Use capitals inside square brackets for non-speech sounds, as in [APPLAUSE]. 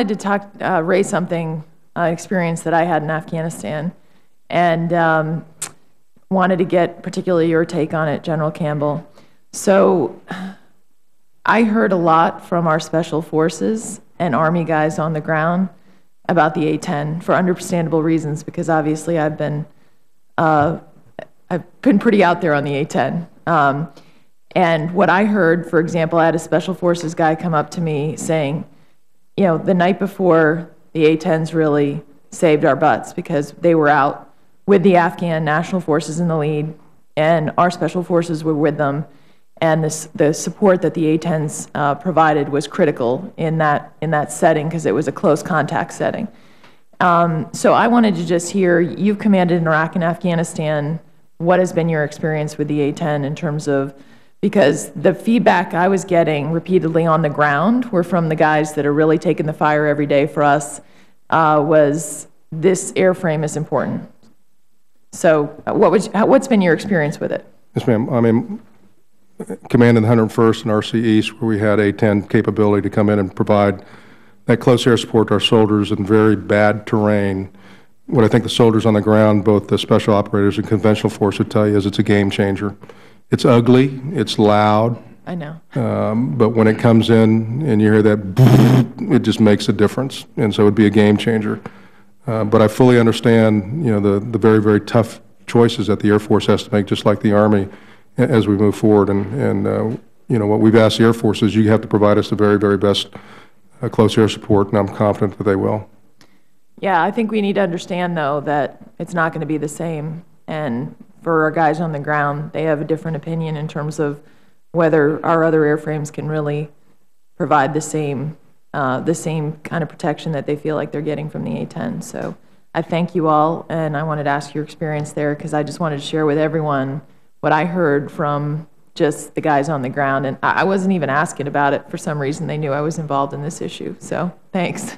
wanted to talk, uh, raise something, uh, experience that I had in Afghanistan, and um, wanted to get particularly your take on it, General Campbell. So I heard a lot from our special forces and Army guys on the ground about the A-10 for understandable reasons, because obviously I've been, uh, I've been pretty out there on the A-10. Um, and what I heard, for example, I had a special forces guy come up to me saying, you know, the night before, the A-10s really saved our butts because they were out with the Afghan national forces in the lead, and our special forces were with them, and this, the support that the A-10s uh, provided was critical in that, in that setting because it was a close contact setting. Um, so I wanted to just hear, you've commanded in Iraq and Afghanistan, what has been your experience with the A-10 in terms of because the feedback I was getting repeatedly on the ground were from the guys that are really taking the fire every day for us uh, was this airframe is important. So uh, what was, what's been your experience with it? Yes, ma'am. I mean, commanded the 101st and RC East, where we had A-10 capability to come in and provide that close air support to our soldiers in very bad terrain. What I think the soldiers on the ground, both the special operators and conventional force would tell you is it's a game changer. It's ugly, it's loud, I know. um, but when it comes in and you hear that, [LAUGHS] it just makes a difference, and so it'd be a game changer. Uh, But I fully understand, you know, the, the very, very tough choices that the Air Force has to make, just like the Army, a- as we move forward. And, and, uh, you know, what we've asked the Air Force is you have to provide us the very, very best uh, close air support, and I'm confident that they will. Yeah, I think we need to understand, though, that it's not going to be the same. And for our guys on the ground, they have a different opinion in terms of whether our other airframes can really provide the same, uh, the same kind of protection that they feel like they're getting from the A-10. So I thank you all, and I wanted to ask your experience there, because I just wanted to share with everyone what I heard from just the guys on the ground. And I I wasn't even asking about it. For some reason, they knew I was involved in this issue. So, thanks.